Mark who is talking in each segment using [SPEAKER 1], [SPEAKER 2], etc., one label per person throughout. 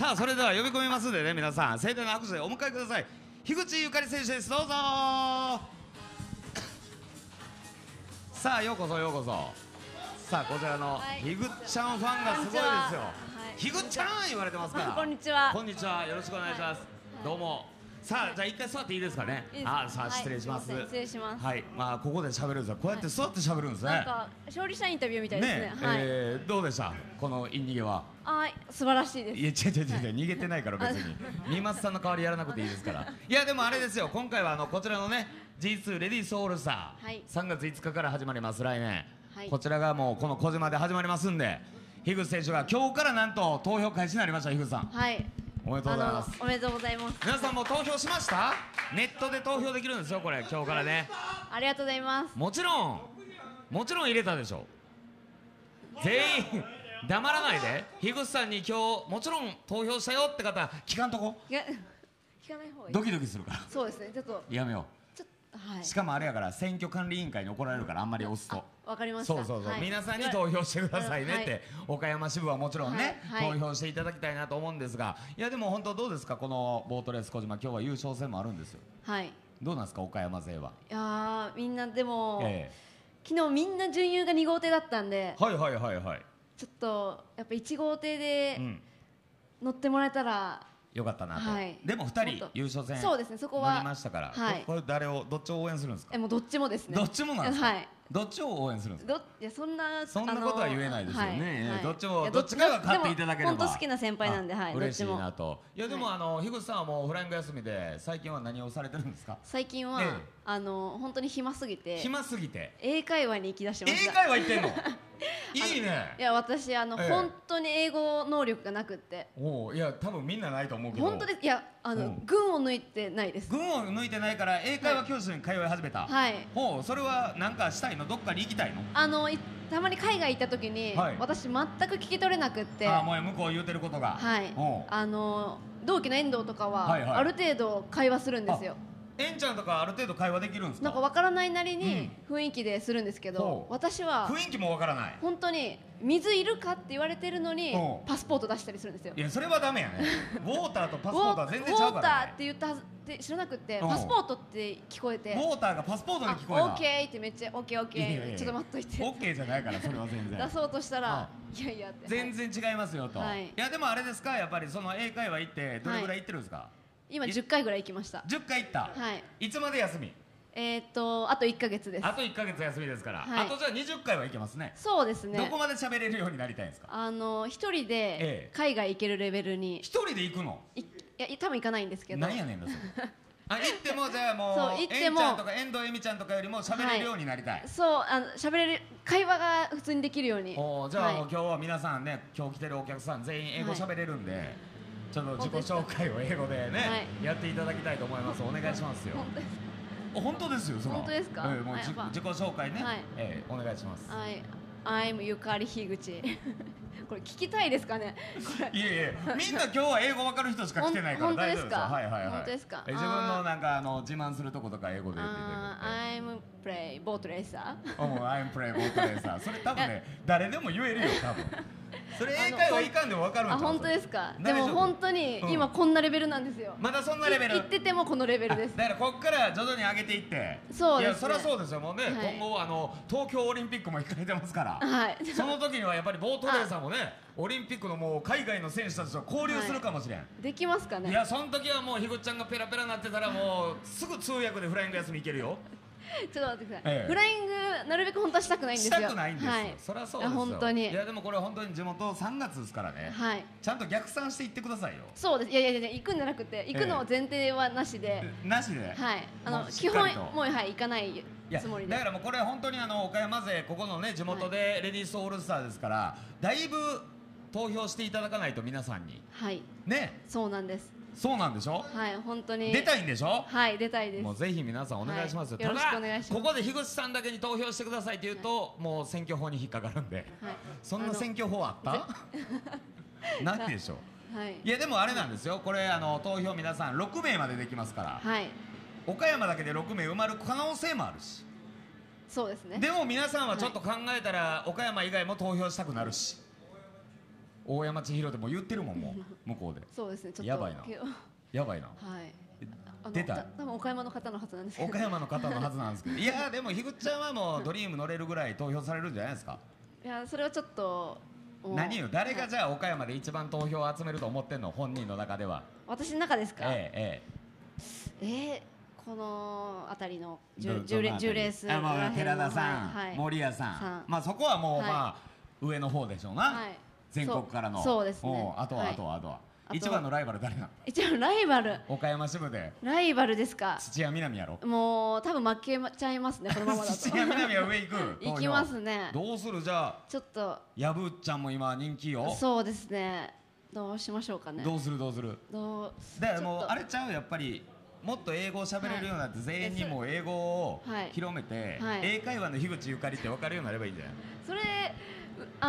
[SPEAKER 1] さあそれでは呼び込みますんでね皆さん盛大な拍手でお迎えください。樋口ゆかり選手です。どうぞ。さあようこそようこそ。さあこちらの
[SPEAKER 2] はい。
[SPEAKER 1] 樋口ちゃんファンがすごいですよ。
[SPEAKER 2] は。い。
[SPEAKER 1] 樋口ちゃん言われてますから。
[SPEAKER 2] こんにちは。
[SPEAKER 1] こんにちは。よろしくお願いします、どうもさあじゃあ一回座っていいですかね。
[SPEAKER 2] いいですか？
[SPEAKER 1] あさあ
[SPEAKER 2] はい。
[SPEAKER 1] 失礼します、
[SPEAKER 2] すい失礼します。
[SPEAKER 1] はい。まあここで喋るんですよ。こうやって座って喋るんですね、
[SPEAKER 2] なんか勝利者インタビューみたいですね。
[SPEAKER 1] ね。
[SPEAKER 2] はい、
[SPEAKER 1] えーどうでした？このイン逃げは。
[SPEAKER 2] あー素晴らしいです。
[SPEAKER 1] いや違う違う違う。逃げてないから別に。三松さんの代わりやらなくていいですから。いやでもあれですよ。今回はあのこちらのね G2 レディースオールスター、
[SPEAKER 2] はい。
[SPEAKER 1] 3月5日から始まります来年、
[SPEAKER 2] はい。
[SPEAKER 1] こちらがもうこの小島で始まりますんで樋口選手が今日からなんと投票開始になりました樋口さん。
[SPEAKER 2] はい
[SPEAKER 1] おめでとうございます。
[SPEAKER 2] おめでとうございます。
[SPEAKER 1] 皆さんもう投票しました？ネットで投票できるんですよこれ今日からね。
[SPEAKER 2] ありがとうございます。
[SPEAKER 1] もちろんもちろん入れたでしょ全員黙らないで。樋口さんに今日もちろん投票したよって方聞かんとこ？
[SPEAKER 2] 聞かない方がいい。
[SPEAKER 1] ドキドキするから。
[SPEAKER 2] そうですねちょっと。
[SPEAKER 1] やめよ
[SPEAKER 2] ちょっとはい。う
[SPEAKER 1] しかもあれやから選挙管理委員会に怒られるからあんまり押すと。
[SPEAKER 2] わかりました。
[SPEAKER 1] そうそうそう、
[SPEAKER 2] はい。
[SPEAKER 1] 皆さんに投票してくださいねって、
[SPEAKER 2] はい。
[SPEAKER 1] 岡山支部はもちろんね、投票していただきたいなと思うんですがいやでも本当どうですかこのボートレース小島今日は優勝戦もあるんですよ。
[SPEAKER 2] はい。い
[SPEAKER 1] どうなんですか岡山勢は、
[SPEAKER 2] やーみんなでも、
[SPEAKER 1] え
[SPEAKER 2] 昨日みんな準優が2号艇だったんで
[SPEAKER 1] えはいはいはいはい、
[SPEAKER 2] ちょっとやっぱ1号艇で
[SPEAKER 1] うん、
[SPEAKER 2] 乗ってもらえたら、
[SPEAKER 1] よかったなと、
[SPEAKER 2] はい。
[SPEAKER 1] でも2人優勝戦
[SPEAKER 2] そうですねそこは
[SPEAKER 1] 乗りましたから、
[SPEAKER 2] はい。
[SPEAKER 1] ここれ誰をどっちを応援するんですか？
[SPEAKER 2] えもうどっちもですね。
[SPEAKER 1] どっちもなんですか、
[SPEAKER 2] はい
[SPEAKER 1] どっちを応援するんですか？
[SPEAKER 2] どいやそんな
[SPEAKER 1] そんなことは言えないですよね。
[SPEAKER 2] はい。はい。
[SPEAKER 1] どっちもどっちかが勝っていただければ。
[SPEAKER 2] 本当好きな先輩なんで
[SPEAKER 1] あ
[SPEAKER 2] はい
[SPEAKER 1] 嬉しいなと。いやでも、あの樋口さんはもうフライング休みで最近は何をされてるんですか？
[SPEAKER 2] 最近は、
[SPEAKER 1] ええ。
[SPEAKER 2] あの本当に暇すぎて。
[SPEAKER 1] 暇すぎて。
[SPEAKER 2] 英会話に行き出しま
[SPEAKER 1] 英
[SPEAKER 2] した。
[SPEAKER 1] 会話行ってんの？いいね。
[SPEAKER 2] いや私あの、
[SPEAKER 1] ええ。
[SPEAKER 2] 本当に英語能力がなくって。
[SPEAKER 1] おおいや多分みんなないと思うけど。
[SPEAKER 2] 本当です。いやあの、
[SPEAKER 1] うん。
[SPEAKER 2] 群を抜いてないです。
[SPEAKER 1] 群を抜いてないから英会話教室に通い始めた、
[SPEAKER 2] はい。
[SPEAKER 1] ほうそれはなんかしたいの？どっかに行きたいの？
[SPEAKER 2] あのいたまに海外行った時に、
[SPEAKER 1] はい。
[SPEAKER 2] 私全く聞き取れなくって。
[SPEAKER 1] ああもう向こう言うてることが。
[SPEAKER 2] はい。あの同期の遠藤とかは、
[SPEAKER 1] はいはい。
[SPEAKER 2] ある程度会話するんですよ
[SPEAKER 1] えんちゃんとかある程度会話できるんですか？
[SPEAKER 2] なんかわからないなりに雰囲気でするんですけど、
[SPEAKER 1] ほう。
[SPEAKER 2] 私は
[SPEAKER 1] 雰囲気もわからない。
[SPEAKER 2] 本当に水いるかって言われてるのにパスポート出したりするんですよ。
[SPEAKER 1] いやそれはダメやね。ウォーターとパスポートは全然
[SPEAKER 2] ウォ
[SPEAKER 1] ちゃうから、
[SPEAKER 2] ーターって
[SPEAKER 1] ね、
[SPEAKER 2] 言ったって知らなくて
[SPEAKER 1] うん。
[SPEAKER 2] パスポートって聞こえて
[SPEAKER 1] ウォーターがパスポートに
[SPEAKER 2] あ
[SPEAKER 1] 聞こえた。
[SPEAKER 2] オーケーってめっちゃオーケーオーケーちょっと待っといて。
[SPEAKER 1] オッケーじゃないからそれは全然。
[SPEAKER 2] 出そうとした
[SPEAKER 1] あ
[SPEAKER 2] らいやいやって。
[SPEAKER 1] 全然違いますよと、
[SPEAKER 2] はい。
[SPEAKER 1] い、やでもあれですか？やっぱりその英会話行ってどれぐらい行ってるんですか、
[SPEAKER 2] 今10回ぐらい行きました。
[SPEAKER 1] 10回行った、
[SPEAKER 2] はい。
[SPEAKER 1] いつまで休み？
[SPEAKER 2] えーっとあと1ヶ月です。
[SPEAKER 1] あと1か月休みですから、
[SPEAKER 2] はい。
[SPEAKER 1] あとじゃあ20回は行けますね。
[SPEAKER 2] そうですね。
[SPEAKER 1] どこまで喋れるようになりたいんですか？
[SPEAKER 2] あの一人
[SPEAKER 1] え
[SPEAKER 2] で
[SPEAKER 1] え
[SPEAKER 2] 海外行けるレベルに。
[SPEAKER 1] 一人で行くの？
[SPEAKER 2] いいや多分行かないんですけど。
[SPEAKER 1] なんやねんだそれ。あ行ってもじゃあもう
[SPEAKER 2] そう行っても。
[SPEAKER 1] ちゃんとか遠藤恵美ちゃんとかよりも喋れるようになりたい、
[SPEAKER 2] そうあの喋れる会話が普通にできるように。
[SPEAKER 1] おーじゃあ
[SPEAKER 2] はい。
[SPEAKER 1] 今日は皆さんね今日来てるお客さん全員英語喋れるんで、ちょっと自己紹介を英語でね、
[SPEAKER 2] はい。
[SPEAKER 1] やっていただきたいと思います。お願いしますよ。
[SPEAKER 2] 本当です
[SPEAKER 1] よその
[SPEAKER 2] 本当ですか？
[SPEAKER 1] ええもう自己紹介ね、
[SPEAKER 2] はい。
[SPEAKER 1] ええお願いします。
[SPEAKER 2] I I'm ゆかり樋口これ聞きたいですかね？
[SPEAKER 1] いえいえみんな今日は英語わかる人しか来てないから大丈夫ですよ。はいはいはい。
[SPEAKER 2] 本当ですか？
[SPEAKER 1] え自分のなんかあの自慢するとことか英語で言っていた
[SPEAKER 2] あ
[SPEAKER 1] だいて
[SPEAKER 2] I'm play ボートレーサー
[SPEAKER 1] I'm play ボートレーサーそれ多分ね誰でも言えるよ多分それ英会話いかんでも分かるん
[SPEAKER 2] あ本当ですか？でも本当に今こんなレベルなんですよ、
[SPEAKER 1] まだそんなレベル？
[SPEAKER 2] い言っててもこのレベルです。
[SPEAKER 1] あだからこっから徐々に上げていって。
[SPEAKER 2] そうですね。
[SPEAKER 1] いやそりゃそうですよ。もうね、
[SPEAKER 2] はい。
[SPEAKER 1] 今後あの東京オリンピックも控えてますから。
[SPEAKER 2] はい。
[SPEAKER 1] その時にはやっぱりボートレーサーもねオリンピックのもう海外の選手たちと交流するかもしれん、
[SPEAKER 2] できますかね？
[SPEAKER 1] いやその時はもうひぐちゃんがペラペラなってたらもうすぐ通訳でフライング休みいけるよ
[SPEAKER 2] ちょっと待ってください、
[SPEAKER 1] ええ。
[SPEAKER 2] フライングなるべく本当はしたくないんです
[SPEAKER 1] し
[SPEAKER 2] よ
[SPEAKER 1] たくないんですよ、
[SPEAKER 2] はい、
[SPEAKER 1] そりゃそうですよ。
[SPEAKER 2] 本当に。
[SPEAKER 1] いやでもこれ本当に地元3月ですからね、
[SPEAKER 2] はい。
[SPEAKER 1] ちゃんと逆算していってくださいよ。
[SPEAKER 2] そうです。いやいやいや行くんじゃなくて行くのを前提はなしで、
[SPEAKER 1] なしで？
[SPEAKER 2] はい。あの基本もうはい行かないつもりで。
[SPEAKER 1] だからもうこれ本当にあの岡山勢ここのね地元でレディースオールスターですからだいぶ投票していただかないと皆さんに。
[SPEAKER 2] はい。
[SPEAKER 1] ね。
[SPEAKER 2] そうなんです
[SPEAKER 1] そうなんでしょ？
[SPEAKER 2] はい本当に。
[SPEAKER 1] 出たいんでしょ？
[SPEAKER 2] はい出たいです。
[SPEAKER 1] もうぜひ皆さんお願いしますよ、
[SPEAKER 2] はいよろしくお願いします。
[SPEAKER 1] ここで樋口さんだけに投票してくださいって言うと、もう選挙法に引っかかるんで。
[SPEAKER 2] はい。
[SPEAKER 1] そんな選挙法あった？ないでしょ。
[SPEAKER 2] はい。
[SPEAKER 1] いやでもあれなんですよ。これあの投票皆さん6名までできますから。
[SPEAKER 2] はい。
[SPEAKER 1] 岡山だけで6名埋まる可能性もあるし。
[SPEAKER 2] そうですね。
[SPEAKER 1] でも皆さんはちょっと考えたら岡山以外も投票したくなるし大山千尋でもう言ってるもんもう。向こうで。
[SPEAKER 2] そうですね。ちょっと
[SPEAKER 1] やばいな。やばいな。
[SPEAKER 2] はい。
[SPEAKER 1] 出た？
[SPEAKER 2] た多分岡山の方のはずなんですけど。
[SPEAKER 1] 岡山の方のはずなんですけど。いやでもひぐっちゃんはもうドリーム乗れるぐらい投票されるんじゃないですか？
[SPEAKER 2] いやそれはちょっと
[SPEAKER 1] 何よ誰が
[SPEAKER 2] はい
[SPEAKER 1] じゃあ岡山で一番投票を集めると思ってんの本人の中では。
[SPEAKER 2] 私の中ですか？
[SPEAKER 1] えええ
[SPEAKER 2] え。ーこの辺りの
[SPEAKER 1] え
[SPEAKER 2] 10
[SPEAKER 1] どどのあたり
[SPEAKER 2] レース
[SPEAKER 1] あまあ寺田さん、
[SPEAKER 2] はいはい。
[SPEAKER 1] 森谷さん。
[SPEAKER 2] さん。
[SPEAKER 1] まあそこはもう、
[SPEAKER 2] はい。
[SPEAKER 1] まあ上の方でしょうな、
[SPEAKER 2] はい
[SPEAKER 1] 全国からの。
[SPEAKER 2] そうですね。
[SPEAKER 1] あとは、
[SPEAKER 2] はい。
[SPEAKER 1] あとはあとは。一番のライバル誰なの？
[SPEAKER 2] 一応ライバル。
[SPEAKER 1] 岡山支部で。
[SPEAKER 2] ライバルですか？
[SPEAKER 1] 土屋みなみやろ？
[SPEAKER 2] もう多分負けちゃいますねこのままだと。
[SPEAKER 1] 土屋みなみは上行く？
[SPEAKER 2] 行きますね。
[SPEAKER 1] どうする？じゃあ
[SPEAKER 2] ちょっと。
[SPEAKER 1] やぶっちゃんも今人気よ。
[SPEAKER 2] そうですね。どうしましょうかね。
[SPEAKER 1] どうする？どうする？
[SPEAKER 2] どう
[SPEAKER 1] だからもうあれちゃう？やっぱりもっと英語を喋れるようになって、全員にもう。英語を
[SPEAKER 2] はい。
[SPEAKER 1] 広めて、
[SPEAKER 2] はい。
[SPEAKER 1] 英会話の樋口ゆかりって分かるようになればいいんじゃない？
[SPEAKER 2] それ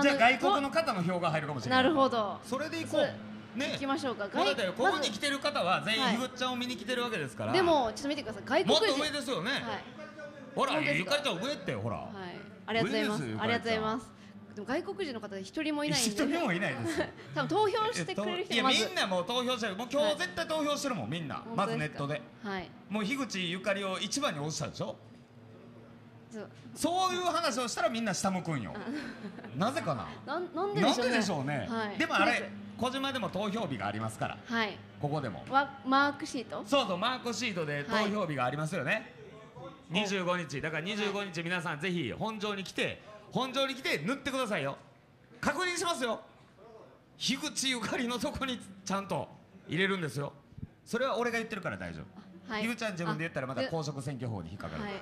[SPEAKER 1] じゃあ外国
[SPEAKER 2] と
[SPEAKER 1] の方の票が入るかもしれな
[SPEAKER 2] ないるほど。
[SPEAKER 1] それでいこう。ね。
[SPEAKER 2] 行きましょうか。
[SPEAKER 1] もうだってここに来てる方は全員
[SPEAKER 2] はい
[SPEAKER 1] 樋口ちゃんを見に来てるわけですから。
[SPEAKER 2] でもちょっと見てください。
[SPEAKER 1] もっと
[SPEAKER 2] 外国人
[SPEAKER 1] 上ですよね、
[SPEAKER 2] はい。
[SPEAKER 1] ほらゆかりちゃん上ってほら、
[SPEAKER 2] はい。ありがとうございます。ありがとうございます。でも外国人の方で一人もいないんで。
[SPEAKER 1] 一人もいないです。よ
[SPEAKER 2] 多分投票してくれる
[SPEAKER 1] いや
[SPEAKER 2] 人まず。
[SPEAKER 1] みんなもう投票してるもう今日絶対投票してるもんみんな、
[SPEAKER 2] 本
[SPEAKER 1] まずネットで。
[SPEAKER 2] はい。
[SPEAKER 1] もう樋口ゆかりを一番に押したでしょ？
[SPEAKER 2] そう
[SPEAKER 1] いう話をしたらみんな下向くんよ。なぜかな？
[SPEAKER 2] なんででしょうね。
[SPEAKER 1] でもあれ小島でも投票日がありますから。
[SPEAKER 2] はい。
[SPEAKER 1] ここでも。
[SPEAKER 2] わマークシート？
[SPEAKER 1] そうそうマークシートで投票日がありますよね、25日。だから25日皆さんぜひ本場に来て本場に来て塗ってくださいよ。確認しますよ。樋口ゆかりのとこにちゃんと入れるんですよ。それは俺が言ってるから大丈夫、
[SPEAKER 2] はい。
[SPEAKER 1] 樋口ちゃん自分で言ったらまた公職選挙法に引っかかる、
[SPEAKER 2] はい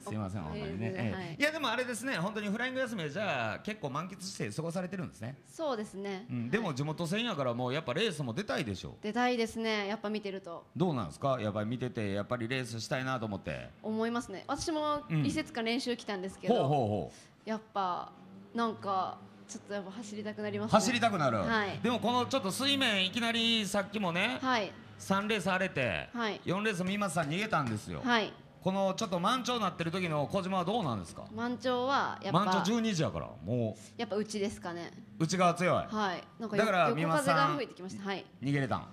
[SPEAKER 1] すいません本当にね、
[SPEAKER 2] ええ
[SPEAKER 1] ええ。
[SPEAKER 2] はい。
[SPEAKER 1] いやでもあれですね本当にフライング休みはじゃあ結構満喫して過ごされてるんですね、
[SPEAKER 2] そうですね。
[SPEAKER 1] うん、でも地元戦やからもうやっぱレースも出たいでしょ
[SPEAKER 2] 出たいですね。やっぱ見てると。
[SPEAKER 1] どうなんですか？やっぱり見ててやっぱりレースしたいなと思って。
[SPEAKER 2] 思いますね。私も
[SPEAKER 1] うん。
[SPEAKER 2] 一節間練習来たんですけ
[SPEAKER 1] ほう
[SPEAKER 2] ど、
[SPEAKER 1] ほうほ
[SPEAKER 2] やっぱなんかちょっとやっぱ走りたくなり
[SPEAKER 1] う
[SPEAKER 2] ますね。
[SPEAKER 1] 走りたくなる、
[SPEAKER 2] はい。
[SPEAKER 1] でもこのちょっと水面いきなりさっきもね、
[SPEAKER 2] はい。
[SPEAKER 1] 3レース荒れて、
[SPEAKER 2] はい。
[SPEAKER 1] 4レース三松さん逃げたんですよ、
[SPEAKER 2] はい
[SPEAKER 1] このちょっと満潮になってる時の小島はどうなんですか？
[SPEAKER 2] 満潮はやっ
[SPEAKER 1] 満
[SPEAKER 2] ぱ
[SPEAKER 1] 潮12時やからも
[SPEAKER 2] やっぱうちですかね。
[SPEAKER 1] う内側強い。
[SPEAKER 2] はい。なんか
[SPEAKER 1] だから
[SPEAKER 2] よ
[SPEAKER 1] 三輪さん
[SPEAKER 2] 横風が吹いてきました。はい。
[SPEAKER 1] 逃げれたん？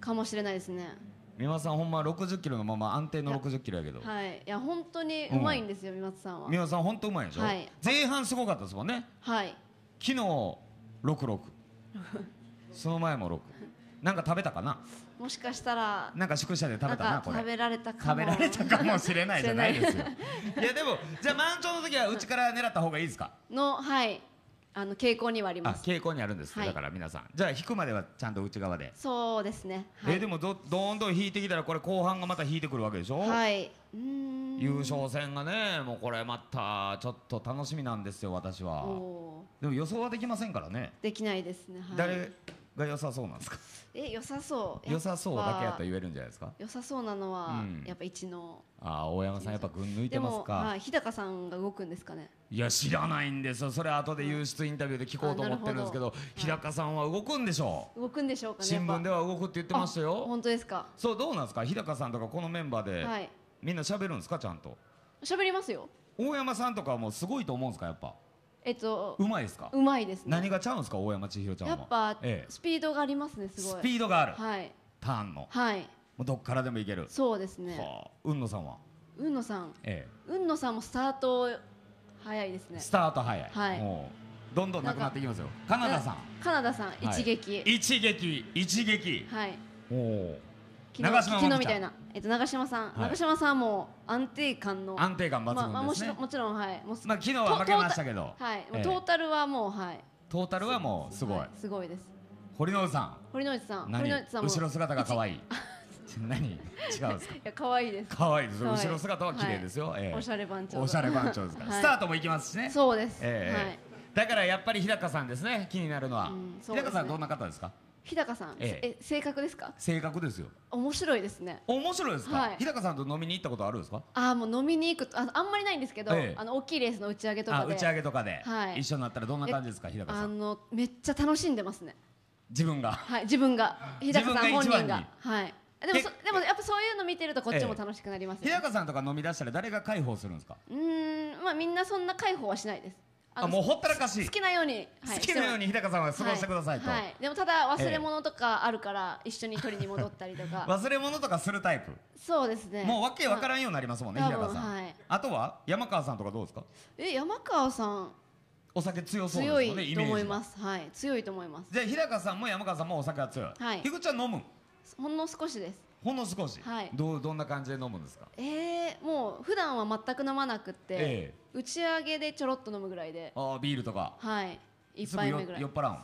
[SPEAKER 2] かもしれないですね。
[SPEAKER 1] 三輪さんほんま60キロのまま安定の60キロやけど。
[SPEAKER 2] はい。いや本当にうまいんですよ三松さんは。
[SPEAKER 1] 三輪さん本当うまいでしょ、
[SPEAKER 2] はい。
[SPEAKER 1] 前半すごかったですもんね。
[SPEAKER 2] はい。
[SPEAKER 1] 昨日66 その前も6なんか食べたかな？
[SPEAKER 2] もしかしたら
[SPEAKER 1] なんか宿舎で食べた
[SPEAKER 2] な
[SPEAKER 1] これ。
[SPEAKER 2] か食べられたかも。
[SPEAKER 1] 食べられたかもしれないじゃないですよ。
[SPEAKER 2] し
[SPEAKER 1] いやでもじゃあ満潮の時はうちから狙った方がいいですか？
[SPEAKER 2] のはい。あの傾向にはあり
[SPEAKER 1] あ
[SPEAKER 2] ます。
[SPEAKER 1] 傾向にあるんです
[SPEAKER 2] はい。
[SPEAKER 1] だから皆さん。じゃあ引くまではちゃんと内側で、
[SPEAKER 2] そうですね。はい。
[SPEAKER 1] えでもどどんどん引いてきたらこれ後半がまた引いてくるわけでしょ、
[SPEAKER 2] はい。
[SPEAKER 1] 優勝戦がねもうこれまたちょっと楽しみなんですよ私は。でも予想はできませんからね、
[SPEAKER 2] できないですね、はい、
[SPEAKER 1] 誰が良さそうなんですか？
[SPEAKER 2] え良さそう。
[SPEAKER 1] 良さそうだけやと
[SPEAKER 2] っ
[SPEAKER 1] 言えるんじゃないですか？
[SPEAKER 2] ぱ良さそうなのは、
[SPEAKER 1] うん。
[SPEAKER 2] やっぱ一の。
[SPEAKER 1] ああ大山さんやっぱ群抜いてますか、
[SPEAKER 2] はい、日高さんが動くんですかね。
[SPEAKER 1] いや知らないんですよ。それ後で優出インタビューで聞こうと思ってるんですけど
[SPEAKER 2] あなるほど。
[SPEAKER 1] 日高さんは動くんでしょ
[SPEAKER 2] 動くんでしょうか
[SPEAKER 1] う
[SPEAKER 2] ね
[SPEAKER 1] 新聞で
[SPEAKER 2] は
[SPEAKER 1] は動くって言ってましたよ。
[SPEAKER 2] 本当ですか。
[SPEAKER 1] そうどうなんですか？日高さんとかこのメンバーで、
[SPEAKER 2] はい。
[SPEAKER 1] みんな喋るんですか？ちゃんと。
[SPEAKER 2] 喋りますよ。
[SPEAKER 1] 大山さんとかはもうすごいと思うんですか？やっぱ
[SPEAKER 2] えっと
[SPEAKER 1] うまいですか？
[SPEAKER 2] うまいですね。
[SPEAKER 1] 何がちゃうんですか？大山千尋ちゃんは。
[SPEAKER 2] やっぱ、
[SPEAKER 1] ええ。
[SPEAKER 2] スピードがありますねすごい。
[SPEAKER 1] スピードがある、
[SPEAKER 2] はい。
[SPEAKER 1] ターンの。
[SPEAKER 2] はい。
[SPEAKER 1] もうどっからでもいける、
[SPEAKER 2] そうですね。
[SPEAKER 1] はあ。雲野さんは、
[SPEAKER 2] 雲野さん。
[SPEAKER 1] え
[SPEAKER 2] 雲野さんもスタート早いですね。
[SPEAKER 1] えスタート早い、
[SPEAKER 2] はい。
[SPEAKER 1] もうどんどんなくなっていきますよ。カナダさん。
[SPEAKER 2] カナダさん一撃。
[SPEAKER 1] 一撃。一撃。
[SPEAKER 2] はい。
[SPEAKER 1] おお
[SPEAKER 2] 昨日昨日みたいな、えっと、長嶋さん、
[SPEAKER 1] はい。
[SPEAKER 2] 長嶋さんも安定感。の
[SPEAKER 1] 安定感抜
[SPEAKER 2] まあまあ、
[SPEAKER 1] 群ですね、
[SPEAKER 2] もちろんもちろんはい。もう
[SPEAKER 1] まあ昨日は負けましたけど。
[SPEAKER 2] はい、も
[SPEAKER 1] ええ。
[SPEAKER 2] うトータルはもうはい。
[SPEAKER 1] トータルはもうすごい、
[SPEAKER 2] はすごいです。
[SPEAKER 1] 堀之内さ
[SPEAKER 2] 堀之内さん。堀之内さんも。
[SPEAKER 1] 後ろ姿が可愛い。何？違うんですか？
[SPEAKER 2] いや可愛いです。
[SPEAKER 1] 可愛いです。後ろ姿は綺麗ですよ、ええ。
[SPEAKER 2] おしゃれ番長
[SPEAKER 1] おしゃれ番長ですか？ら、
[SPEAKER 2] はい。
[SPEAKER 1] スタートも行きますしね。
[SPEAKER 2] そうです、
[SPEAKER 1] ええ。
[SPEAKER 2] はい。
[SPEAKER 1] だからやっぱり日高さんですね。気になるのは、日高さんどんな方ですか？
[SPEAKER 2] 日高さん、
[SPEAKER 1] え
[SPEAKER 2] え。性格ですか？
[SPEAKER 1] 性格ですよ。
[SPEAKER 2] 面白いですね。
[SPEAKER 1] 面白いですか、
[SPEAKER 2] はい。
[SPEAKER 1] 日高さんと飲みに行ったことあるんですか？
[SPEAKER 2] ああもう飲みに行くとああんまりないんですけど、
[SPEAKER 1] ええ。
[SPEAKER 2] あの大きいレースの打ち上げとかで。
[SPEAKER 1] あ打ち上げとかで、
[SPEAKER 2] はい。
[SPEAKER 1] 一緒になったらどんな感じですか？日高さん。
[SPEAKER 2] あのめっちゃ楽しんでますね。
[SPEAKER 1] 自分が？
[SPEAKER 2] はい自分が。日高さん本人
[SPEAKER 1] が。
[SPEAKER 2] はい。でもでもやっぱそういうの見てるとこっちも楽しくなりますね、
[SPEAKER 1] 日高さんとか飲み出したら誰が介抱するんですか？
[SPEAKER 2] うーんまあみんなそんな解放はしないです
[SPEAKER 1] あもうほったらかし。
[SPEAKER 2] 好きなように、
[SPEAKER 1] 好きなように日高さんは過ごしてくださいと、
[SPEAKER 2] はい。はい。でもただ忘れ物とかあるから一緒に取りに戻ったりとか。
[SPEAKER 1] 忘れ物とかするタイプ。
[SPEAKER 2] そうですね。
[SPEAKER 1] もうわけわからんようになりますもんね、
[SPEAKER 2] はい。
[SPEAKER 1] 日高さん、あとは山川さんとかどうですか？
[SPEAKER 2] え山川さん。
[SPEAKER 1] お酒強そうですね
[SPEAKER 2] いと思います。はい。強いと思います。
[SPEAKER 1] じゃあ日高さんも山川さんもお酒は強い、
[SPEAKER 2] はい。
[SPEAKER 1] ひぐちゃん飲む？ん
[SPEAKER 2] ほんの少しです
[SPEAKER 1] ほんの少し、
[SPEAKER 2] はい。
[SPEAKER 1] どうどんな感じで飲むんですか？
[SPEAKER 2] えー、もう普段は全く飲まなくって、
[SPEAKER 1] え
[SPEAKER 2] 打ち上げでちょろっと飲むぐらいで。
[SPEAKER 1] ああビールとか。
[SPEAKER 2] はい。一
[SPEAKER 1] すぐよ
[SPEAKER 2] 杯目ぐらい。
[SPEAKER 1] 酔っ払うん？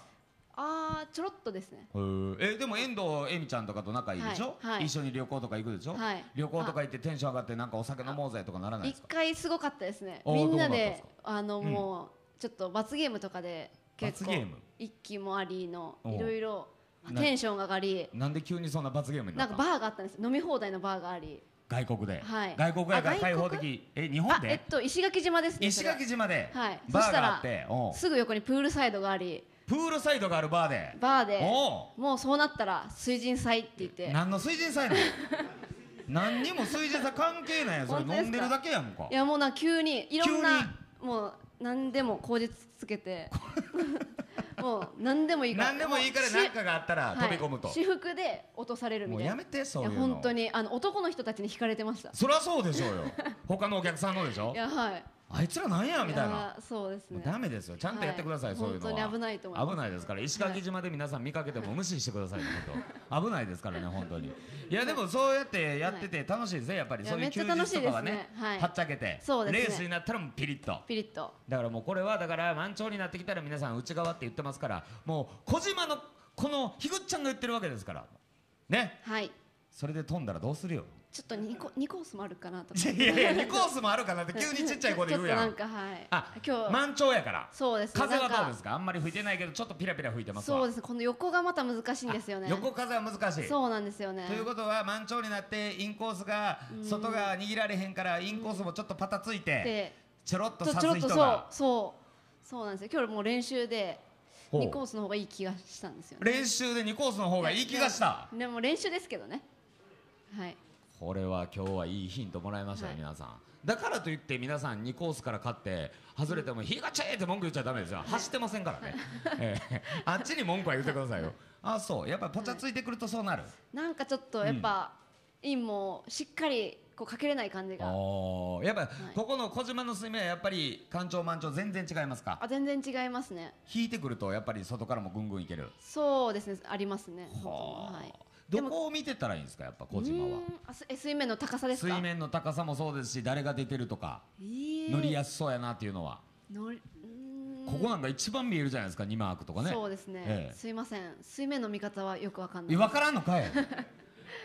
[SPEAKER 2] あーちょろっとですね。
[SPEAKER 1] へー。えでも遠藤恵美ちゃんとかと仲いいでしょ、
[SPEAKER 2] はい。はい。
[SPEAKER 1] 一緒に旅行とか行くでしょ、
[SPEAKER 2] はい。
[SPEAKER 1] 旅行とか行ってテンション上がってなんかお酒飲もうぜとかならないですか？
[SPEAKER 2] 一回すごかったですね。みんな
[SPEAKER 1] で
[SPEAKER 2] あの、
[SPEAKER 1] うん。
[SPEAKER 2] もうちょっと罰ゲームとかで結構
[SPEAKER 1] 罰ゲーム？
[SPEAKER 2] 一気もありのいろいろ
[SPEAKER 1] な
[SPEAKER 2] テンションが上がり。
[SPEAKER 1] なんで急にそんな罰ゲームにな
[SPEAKER 2] なん
[SPEAKER 1] った？の
[SPEAKER 2] かバーがあったんです。飲み放題のバーがあり。
[SPEAKER 1] 外国で、
[SPEAKER 2] はい。
[SPEAKER 1] 外国やから
[SPEAKER 2] あ
[SPEAKER 1] 開放
[SPEAKER 2] 外
[SPEAKER 1] 的。え日本
[SPEAKER 2] あえっ
[SPEAKER 1] で
[SPEAKER 2] と石垣島ですね
[SPEAKER 1] 石垣島で
[SPEAKER 2] はい。
[SPEAKER 1] バーがあって
[SPEAKER 2] すぐ横にプールサイドがあり。
[SPEAKER 1] プールサイドがあるバーで？
[SPEAKER 2] バーで。
[SPEAKER 1] お
[SPEAKER 2] もうそうなったら水神祭って言って。
[SPEAKER 1] う何の水神祭なの 何にも水神祭関係ないやんそれ。飲んでるだけやんか。
[SPEAKER 2] いやもうな急にいろんなもう何でも口実つけて もう何でもいいから。
[SPEAKER 1] 何でもいいから
[SPEAKER 2] し
[SPEAKER 1] 何かがあったら飛び込むと、
[SPEAKER 2] はい私服で落とされるみたいな。
[SPEAKER 1] もうやめてそういうの。
[SPEAKER 2] や本当にあの男の人たちに惹かれてました。
[SPEAKER 1] そりゃそうでしょうよ。他のお客さんのでしょ。
[SPEAKER 2] いやはい
[SPEAKER 1] あいつらなんやみたいな。
[SPEAKER 2] やそうですね。
[SPEAKER 1] ダメですよ。ちゃんとやってください、
[SPEAKER 2] はい。
[SPEAKER 1] そういうのは。
[SPEAKER 2] 本当に危ないと思います。
[SPEAKER 1] 危ないですから。石垣島で皆さん見かけても無視してくださいね 本当危ないですからね本当に。いやでもそうやってやってて楽しいですねやっぱり。そういう休日とかはね
[SPEAKER 2] はい。
[SPEAKER 1] はっちゃけて
[SPEAKER 2] そうですね。
[SPEAKER 1] レースになったらもうピリッと。
[SPEAKER 2] ピリッと。
[SPEAKER 1] だからもうこれはだから満潮になってきたら皆さん内側って言ってますからもう小島のこのひぐっちゃんが言ってるわけですから。ね。
[SPEAKER 2] はい。
[SPEAKER 1] それで飛んだらどうするよ
[SPEAKER 2] ちょっと2コ 二コースもあるかなとか。
[SPEAKER 1] いやいや2コースもあるかなって 急にちっちゃい子で言うやん。
[SPEAKER 2] なんかはい。
[SPEAKER 1] あ
[SPEAKER 2] 今日。
[SPEAKER 1] 満潮やから。
[SPEAKER 2] そうですね。
[SPEAKER 1] 風はどうですか？あんまり吹いてないけどちょっとピラピラ吹いてますわ。
[SPEAKER 2] そうです。この横がまた難しいんですよね。
[SPEAKER 1] 横風は難しい。
[SPEAKER 2] そうなんですよね。
[SPEAKER 1] ということは満潮になってインコースが外が握られへんからインコースもちょっとパタついて
[SPEAKER 2] で
[SPEAKER 1] ちょろっと刺す人が。
[SPEAKER 2] そうそうなんですよ。今日もう練習で
[SPEAKER 1] ほう。
[SPEAKER 2] 2コースの方がいい気がしたんですよね。
[SPEAKER 1] 練習で2コースの方がいい気がした。
[SPEAKER 2] でも練習ですけどね。はい
[SPEAKER 1] これは今日はいいヒントもらいましたよ、
[SPEAKER 2] はい。
[SPEAKER 1] 皆さん。だからといって皆さん2コースから勝って外れても「ひがちゃえ!」って文句言っちゃダメですよ。走ってませんからね、ええ。あっちに文句は言ってくださいよ。あそう。やっぱりポチャついてくるとそうなる、
[SPEAKER 2] なんかちょっとやっぱ、インもしっかりこうかけれない感じが。
[SPEAKER 1] おー。やっぱり
[SPEAKER 2] い。
[SPEAKER 1] ここの小島の水面はやっぱり干潮満潮全然違いますか？
[SPEAKER 2] あ全然違いますね。
[SPEAKER 1] 引いてくるとやっぱり外からもぐんぐんいける。
[SPEAKER 2] そうですね。ありますね。
[SPEAKER 1] は
[SPEAKER 2] い
[SPEAKER 1] どこを見てたらいいんですかやっぱ小島は？
[SPEAKER 2] え水面の高さですか？
[SPEAKER 1] 水面の高さもそうですし誰が出てるとか
[SPEAKER 2] えー。
[SPEAKER 1] 乗りやすそうやなっていうのは。
[SPEAKER 2] 乗り
[SPEAKER 1] ここなんか一番見えるじゃないですか2マークとかね。
[SPEAKER 2] そうですね、
[SPEAKER 1] ええ。
[SPEAKER 2] すいません。水面の見方はよくわかんない。
[SPEAKER 1] え分からんのかい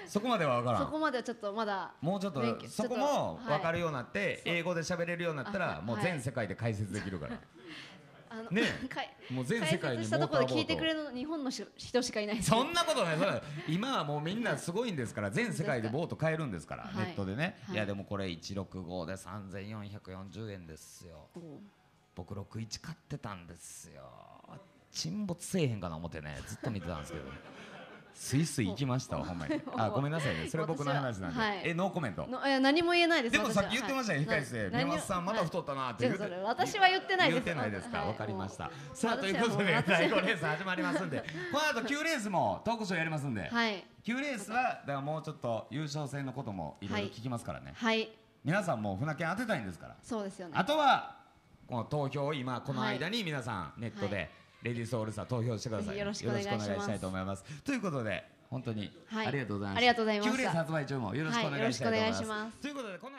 [SPEAKER 1] そこまでは分からん
[SPEAKER 2] そこまではちょっとまだ
[SPEAKER 1] もうちょっとそこも分かるようになって
[SPEAKER 2] そう
[SPEAKER 1] 英語で喋れるようになった
[SPEAKER 2] あ
[SPEAKER 1] ら
[SPEAKER 2] はい
[SPEAKER 1] もう全世界で解説できるから
[SPEAKER 2] あの、
[SPEAKER 1] ね もう全世界に
[SPEAKER 2] したところで聞いてくれ
[SPEAKER 1] る
[SPEAKER 2] 日本のし人しかいない。
[SPEAKER 1] そんなことない今はもうみんなすごいんですから全世界でボート買えるんですから
[SPEAKER 2] はい。
[SPEAKER 1] ネットでね。
[SPEAKER 2] はい。
[SPEAKER 1] いやでもこれ165で3440円ですよ。僕61買ってたんですよ。沈没せえへんかな思ってね。ずっと見てたんですけどスイスイ行きましたわほんまに。あ ごめんなさいね。それ僕の話なんで、
[SPEAKER 2] 私ははい。
[SPEAKER 1] えノーコメント。
[SPEAKER 2] のえ何も言えないです
[SPEAKER 1] でもさっき言ってましたよ、
[SPEAKER 2] はい。
[SPEAKER 1] 控室で、
[SPEAKER 2] はい。
[SPEAKER 1] 宮本さん、また太ったなって言って。
[SPEAKER 2] 私は言ってないです。
[SPEAKER 1] 言ってないですか、
[SPEAKER 2] はい。
[SPEAKER 1] わかりました。さあ、ということで、第5レース始まりますんで、この後 9レースもトークショーやりますんで、
[SPEAKER 2] はい。
[SPEAKER 1] 9レースは、だからもうちょっと優勝戦のこともいろいろ聞きますからね。
[SPEAKER 2] はい。
[SPEAKER 1] 皆さんもう船券当てたいんですから。
[SPEAKER 2] そうですよね
[SPEAKER 1] あとは、この投票を今、この間に皆さん、ネット
[SPEAKER 2] は
[SPEAKER 1] で、レディースオールスター投票してくださいよろしくお願いしたいと思います。ということで、本当に
[SPEAKER 2] はい
[SPEAKER 1] ありがとうございました。
[SPEAKER 2] ありがとうございました
[SPEAKER 1] 9レース発売中もよろしくお願いしたいと思います。
[SPEAKER 2] はいよろしくお願いします
[SPEAKER 1] ということで、この